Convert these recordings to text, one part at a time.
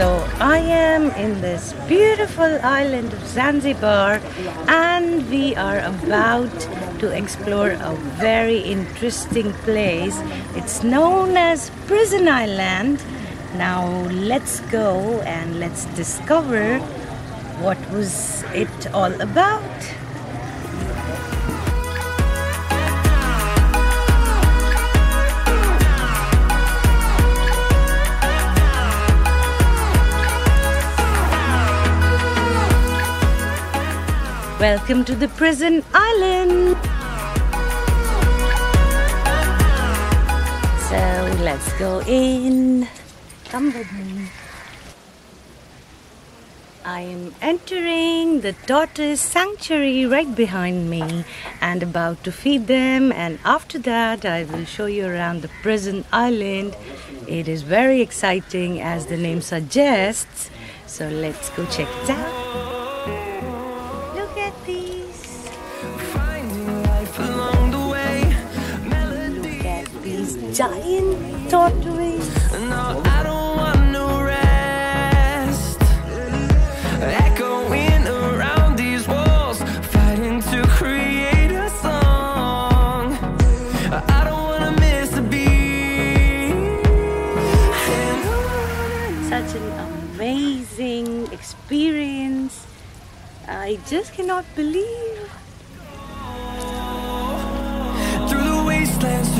So I am in this beautiful island of Zanzibar and we are about to explore a very interesting place. It's known as Prison Island. Now let's go and let's discover what was it all about. Welcome to the prison island. So let's go in. Come with me. I am entering the tortoise sanctuary right behind me and about to feed them and after that I will show you around the prison island. It is very exciting as the name suggests. So let's go check it out. No, I don't want no rest. Echoing around these walls, fighting to create a song. I don't wanna miss a beat. And Such an amazing experience. I just cannot believe. Through the wastelands, through the highways,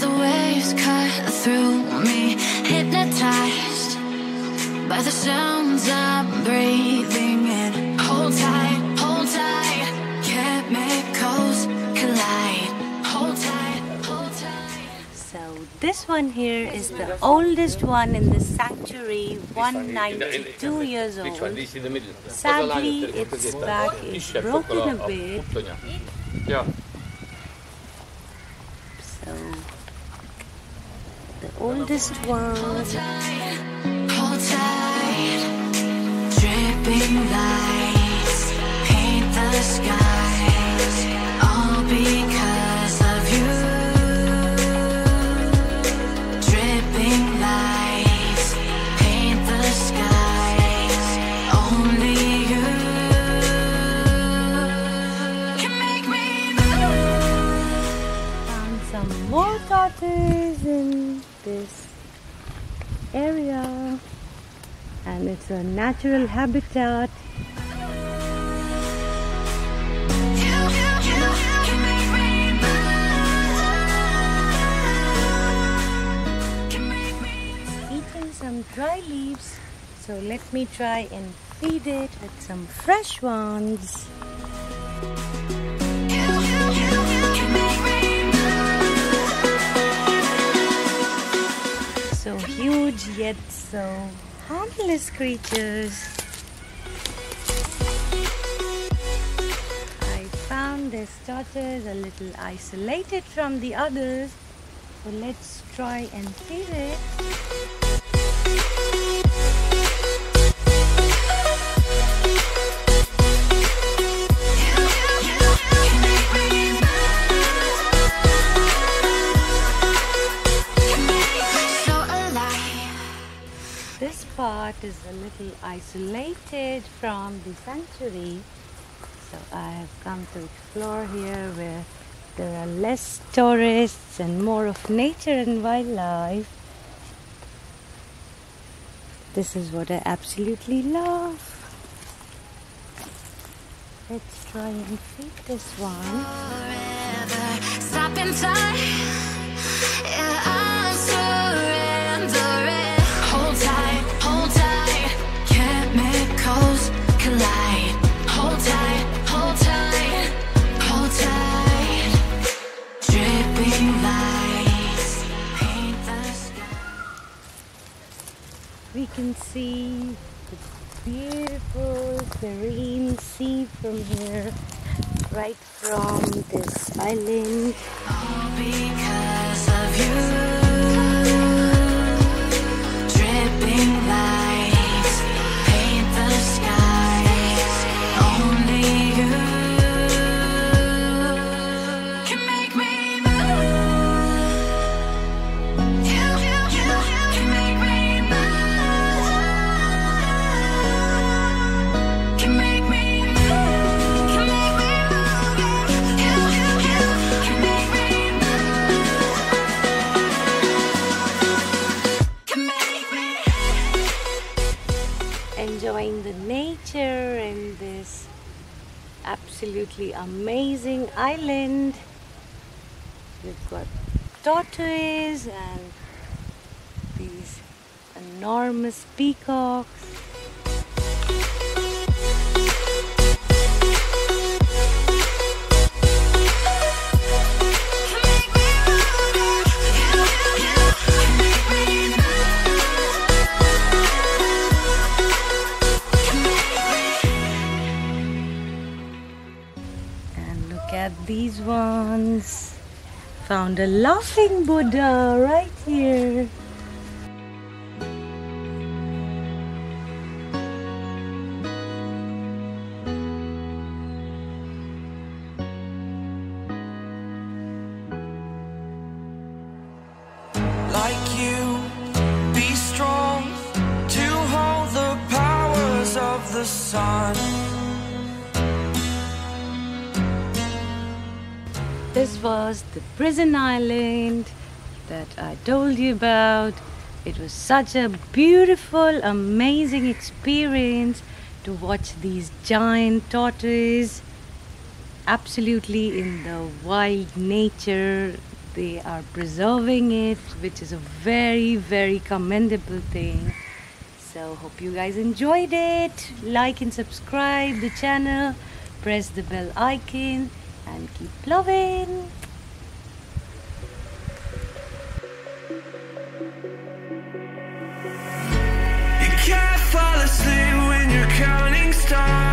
the waves cut through me. Hypnotized by the sounds I'm breathing in. Hold tight, hold tight, chemicals collide. Hold tight, hold tight. So this one here is the oldest one in the sanctuary, 192 years old. Sadly, its back is broken a bit. Ja. So the oldest one. Dripping lights paint the skies, it's natural habitat. Eating some dry leaves so let me try and feed it with some fresh ones. So huge yet so harmless creatures. I found this tortoise a little isolated from the others. So let's try and feed it is a little isolated from the sanctuary. So I have come to explore here where there are less tourists and more of nature and wildlife. This is what I absolutely love. Let's try and feed this one. Stop can see the beautiful serene sea from here right from this island All because of you. Absolutely amazing island. We've got tortoises and these enormous peacocks these ones. Found a laughing Buddha right here. like you. Be strong to hold the powers of the sun. This was the prison island that I told you about. It was such a beautiful, amazing experience to watch these giant tortoises absolutely in the wild nature. They are preserving it, which is a very, very commendable thing. So, hope you guys enjoyed it. Like and subscribe the channel, press the bell icon, and keep loving. You can't fall asleep when you're counting stars.